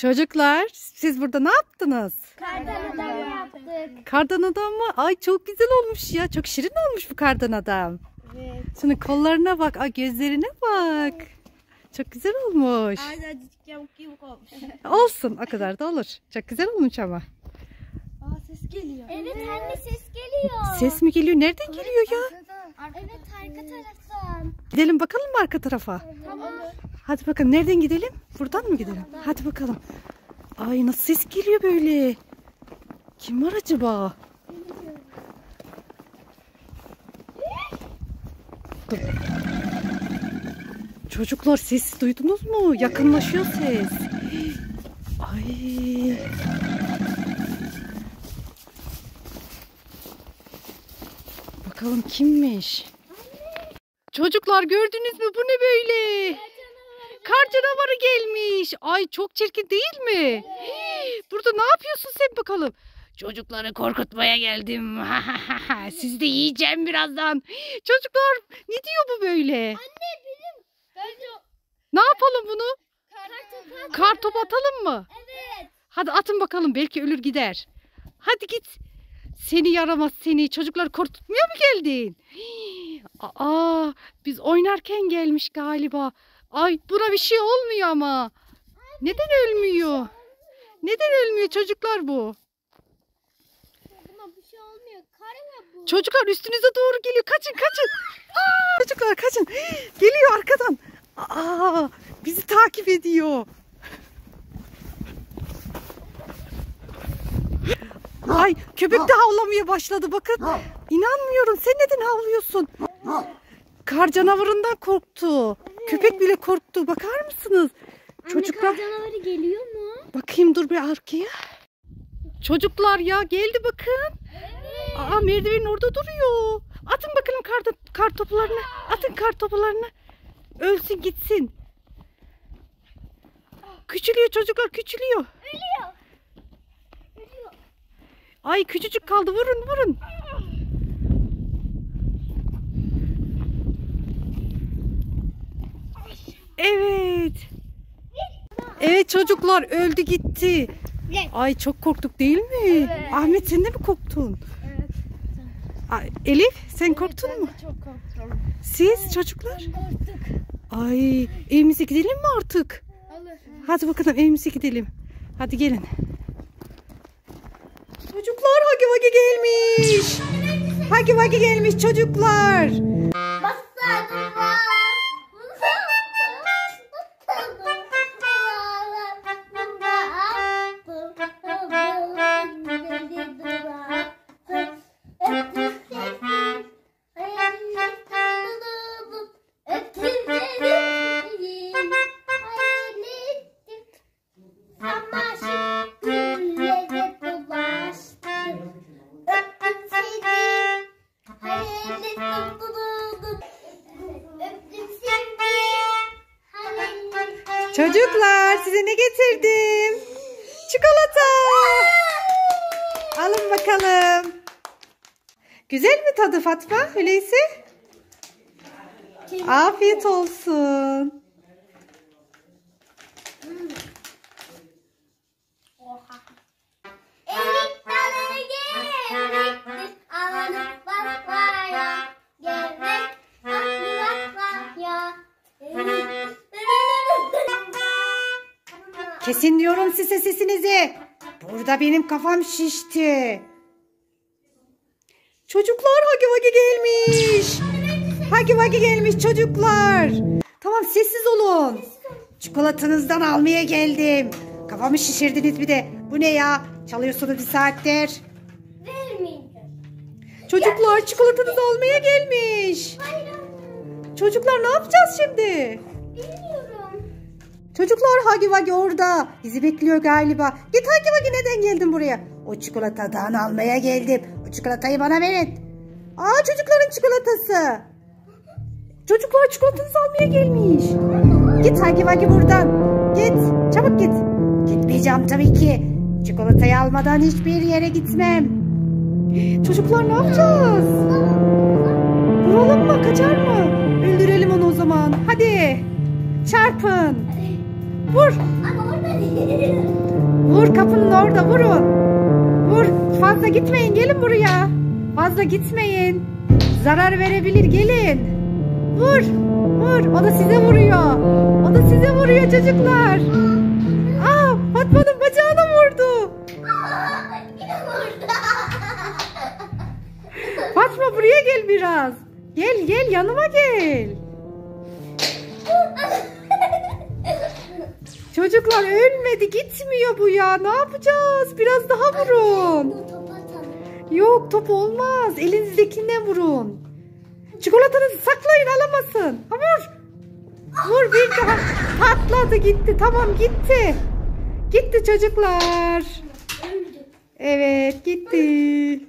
Çocuklar siz burada ne yaptınız? Kardan adam yaptık. Kardan adam mı? Ay çok güzel olmuş ya. Çok şirin olmuş bu kardan adam. Evet. Şunun kollarına bak. Ay gözlerine bak. Çok güzel olmuş. Azıcık yamuk yamuk olmuş. Olsun o kadar da olur. Çok güzel olmuş ama. Aa ses geliyor. Evet anne ses geliyor. Ses mi geliyor? Nereden geliyor ya? Evet arka taraftan. Gidelim bakalım mı arka tarafa? Tamam. Hadi bakalım nereden gidelim? Buradan mı gidelim? Hadi bakalım. Ay nasıl ses geliyor böyle? Kim var acaba? Dur. Çocuklar ses duydunuz mu? Yakınlaşıyor ses. Ay. Bakalım kimmiş? Çocuklar gördünüz mü? Bu ne böyle? Kar canavarı gelmiş. Ay çok çirkin değil mi? Hii, Burada ne yapıyorsun sen bakalım? Çocukları korkutmaya geldim. Sizi de yiyeceğim birazdan. Çocuklar ne diyor bu böyle? Anne benim. Bence Ne yapalım bunu? kar Kar top atalım mı? Evet. Hadi atın bakalım belki ölür gider. Hadi git. Seni yaramaz seni. Çocukları korkutmaya mı geldin? Hii, Aa, biz oynarken gelmiş galiba. Ay buna bir şey olmuyor ama. Neden ölmüyor? Neden ölmüyor çocuklar bu? Buna bir şey olmuyor. Bu. Çocuklar üstünüze doğru geliyor. Kaçın kaçın. Aa, çocuklar kaçın. Geliyor arkadan. Aa, bizi takip ediyor. Ay köpek de havlamaya başladı bakın. İnanmıyorum. Sen neden havlıyorsun? Kar canavarından korktu. Köpek bile korktu. Bakar mısınız? Çocuklar Anne kar canavarı geliyor mu? bakayım dur bir arkaya. Çocuklar ya geldi bakın. Evet. Aa merdivenin orada duruyor. Atın bakalım kar, kar topularını. Atın kar topularını. Ölsün gitsin. Küçülüyor çocuklar küçülüyor. Ölüyor. Ölüyor. Ay küçücük kaldı vurun vurun. Evet. Evet çocuklar öldü gitti. Evet. Ay çok korktuk değil mi? Evet. Ahmet sen de mi korktun? Evet. Ay, Elif sen korktun mu? Çok korktum. Siz çocuklar? Korktuk. Ay evimize gidelim mi artık? Olur. Hadi bakalım evimize gidelim. Hadi gelin. Çocuklar Hagi Vagi gelmiş. Hagi Vagi gelmiş çocuklar. Öptüm Çocuklar size ne getirdim? Çikolata. Alın bakalım. Güzel mi tadı Fatma? Öyleyse. Afiyet olsun. Kesin diyorum size sesinizi. Burada benim kafam şişti. Çocuklar Hagi Vagi gelmiş. Hagi Vagi gelmiş çocuklar. Tamam sessiz olun. Çikolatanızdan almaya geldim. Kafamı şişirdiniz bir de. Bu ne ya? Çalıyorsunuz bir saattir. Çocuklar çikolatanızı almaya gelmiş. Hayır. Çocuklar ne yapacağız şimdi? Bilmiyorum. Çocuklar Hagi Vagi orada. Bizi bekliyor galiba. Git Hagi Vagi neden geldin buraya? O çikolatadan almaya geldim. O çikolatayı bana verin. Aa çocukların çikolatası. Çocuklar çikolatanızı almaya gelmiş. Git Hagi Vagi buradan. Git. Çabuk git. Gitmeyeceğim tabii ki. Çikolatayı almadan hiçbir yere gitmem. Çocuklar ne yapacağız? Vuralım mı? Kaçar mı? Öldürelim onu o zaman. Hadi. Çarpın. Vur. Vur kapının orada vurun. Vur. Fazla gitmeyin gelin buraya. Fazla gitmeyin. Zarar verebilir gelin. Vur. Vur. O da size vuruyor. O da size vuruyor çocuklar. Aa Fatma'nın bacağına vurdu. Fatma buraya gel biraz. Gel gel yanıma gel. Çocuklar ölmedi gitmiyor bu ya. Ne yapacağız? Biraz daha vurun. Yok top olmaz. Elinizdekinden vurun. Çikolatanızı saklayın alamasın. Ha, vur. Vur bir daha. Patladı gitti. Tamam gitti. Gitti çocuklar. Evet gitti.